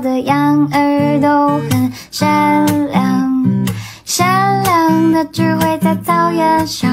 的羊儿都很善良，善良的只会在草原上。